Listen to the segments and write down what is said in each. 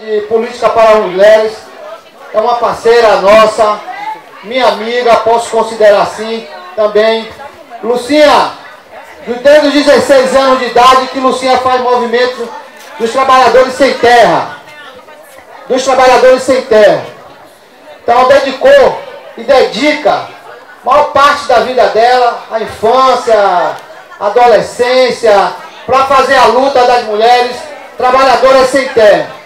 de Política para Mulheres é uma parceira nossa, minha amiga, posso considerar assim também. Lucinha, desde os 16 anos de idade que Lucinha faz movimento dos trabalhadores sem terra. Dos trabalhadores sem terra. Então dedicou e dedica maior parte da vida dela, a infância, a adolescência, para fazer a luta das mulheres trabalhadoras sem terra.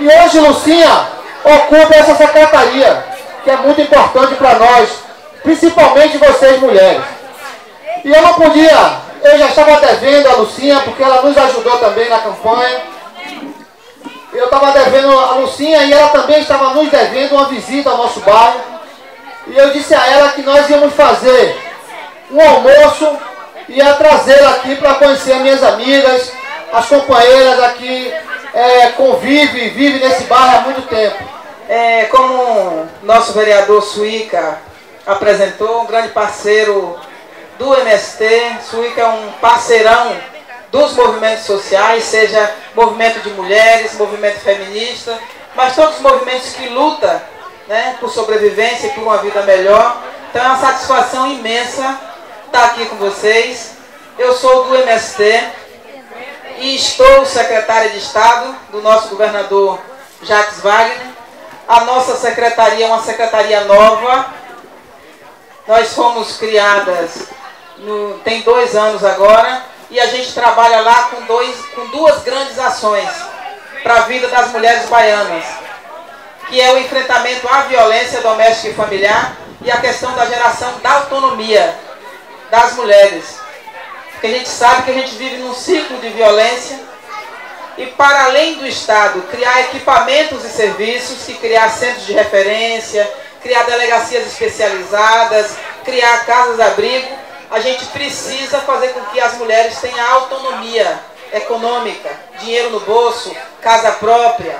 E hoje Lucinha ocupa essa secretaria, que é muito importante para nós, principalmente vocês mulheres. E eu não podia, eu já estava devendo a Lucinha, porque ela nos ajudou também na campanha. Eu estava devendo a Lucinha e ela também estava nos devendo uma visita ao nosso bairro. E eu disse a ela que nós íamos fazer um almoço e ia trazê-la aqui para conhecer minhas amigas, as companheiras aqui é, convive, vive nesse bairro há muito tempo. É, como nosso vereador Suíca apresentou, um grande parceiro do MST, Suíca é um parceirão dos movimentos sociais, seja movimento de mulheres, movimento feminista, mas todos os movimentos que lutam né, por sobrevivência e por uma vida melhor. Então é uma satisfação imensa estar aqui com vocês. Eu sou do MST, e estou secretária de Estado do nosso governador Jacques Wagner. A nossa secretaria é uma secretaria nova. Nós fomos criadas, no, tem dois anos agora, e a gente trabalha lá com, dois, com duas grandes ações para a vida das mulheres baianas, que é o enfrentamento à violência doméstica e familiar e a questão da geração da autonomia das mulheres. Porque a gente sabe que a gente vive num ciclo de violência. E para além do Estado criar equipamentos e serviços, que criar centros de referência, criar delegacias especializadas, criar casas-abrigo, a gente precisa fazer com que as mulheres tenham autonomia econômica, dinheiro no bolso, casa própria,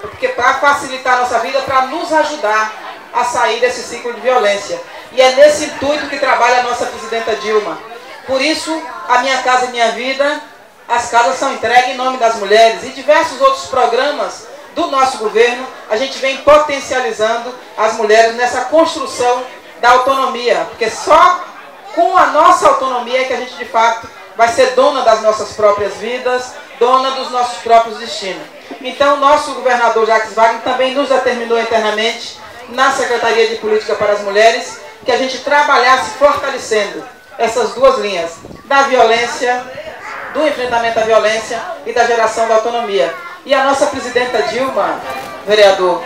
porque para facilitar a nossa vida, para nos ajudar a sair desse ciclo de violência. E é nesse intuito que trabalha a nossa presidenta Dilma por isso, a Minha Casa Minha Vida, as casas são entregues em nome das mulheres e diversos outros programas do nosso governo, a gente vem potencializando as mulheres nessa construção da autonomia, porque só com a nossa autonomia é que a gente de fato vai ser dona das nossas próprias vidas, dona dos nossos próprios destinos. Então, nosso governador Jacques Wagner também nos determinou internamente na Secretaria de Política para as Mulheres que a gente trabalhasse fortalecendo essas duas linhas, da violência, do enfrentamento à violência e da geração da autonomia. E a nossa presidenta Dilma, vereador,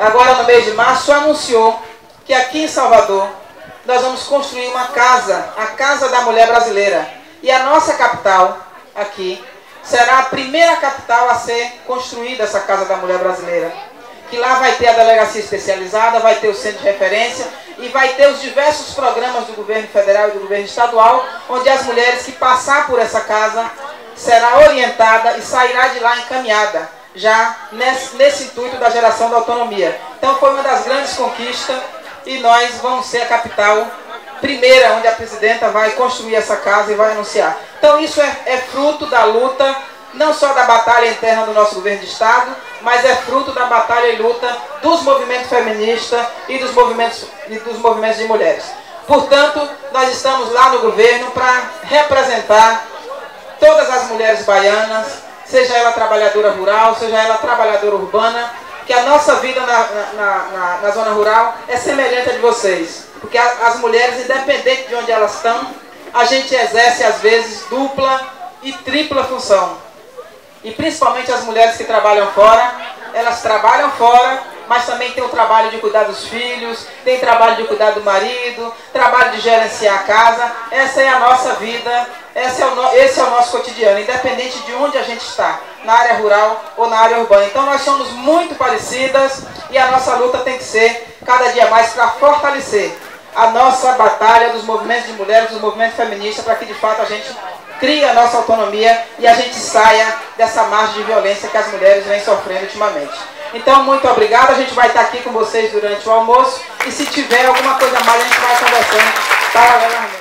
agora no mês de março, anunciou que aqui em Salvador nós vamos construir uma casa, a Casa da Mulher Brasileira. E a nossa capital, aqui, será a primeira capital a ser construída essa Casa da Mulher Brasileira. Que lá vai ter a delegacia especializada, vai ter o centro de referência e vai ter os diversos programas do governo federal e do governo estadual, onde as mulheres que passar por essa casa será orientada e sairá de lá encaminhada, já nesse, nesse intuito da geração da autonomia. Então foi uma das grandes conquistas e nós vamos ser a capital primeira onde a presidenta vai construir essa casa e vai anunciar. Então isso é, é fruto da luta não só da batalha interna do nosso governo de Estado, mas é fruto da batalha e luta dos movimentos feministas e dos movimentos, e dos movimentos de mulheres. Portanto, nós estamos lá no governo para representar todas as mulheres baianas, seja ela trabalhadora rural, seja ela trabalhadora urbana, que a nossa vida na, na, na, na zona rural é semelhante à de vocês. Porque as mulheres, independente de onde elas estão, a gente exerce às vezes dupla e tripla função e principalmente as mulheres que trabalham fora, elas trabalham fora, mas também tem o trabalho de cuidar dos filhos, tem trabalho de cuidar do marido, trabalho de gerenciar a casa. Essa é a nossa vida, esse é, o no, esse é o nosso cotidiano, independente de onde a gente está, na área rural ou na área urbana. Então nós somos muito parecidas e a nossa luta tem que ser cada dia mais para fortalecer a nossa batalha dos movimentos de mulheres, dos movimentos feministas, para que de fato a gente crie a nossa autonomia e a gente saia dessa margem de violência que as mulheres vêm sofrendo ultimamente. Então, muito obrigado. A gente vai estar aqui com vocês durante o almoço. E se tiver alguma coisa mais, a gente vai conversando paralelamente.